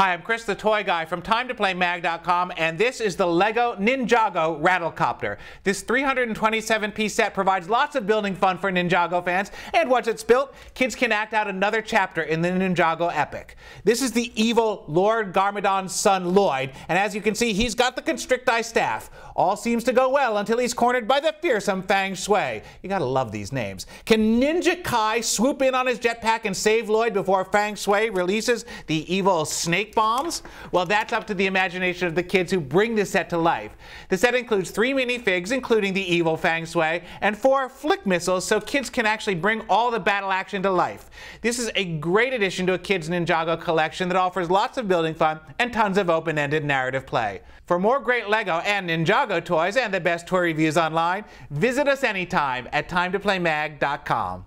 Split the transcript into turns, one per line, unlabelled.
Hi, I'm Chris the Toy Guy from TimeToPlayMag.com, and this is the LEGO Ninjago Rattlecopter. This 327-piece set provides lots of building fun for Ninjago fans, and once it's built, kids can act out another chapter in the Ninjago epic. This is the evil Lord Garmadon's son, Lloyd, and as you can see, he's got the Constrictai staff. All seems to go well until he's cornered by the fearsome Fang-Suei. You gotta love these names. Can Ninja Kai swoop in on his jetpack and save Lloyd before Fang-Suei releases the evil snake bombs? Well, that's up to the imagination of the kids who bring this set to life. The set includes three minifigs, including the evil Fang-Suei, and four flick missiles so kids can actually bring all the battle action to life. This is a great addition to a Kids Ninjago collection that offers lots of building fun and tons of open-ended narrative play. For more great LEGO and Ninjago toys and the best toy reviews online, visit us anytime at timetoplaymag.com.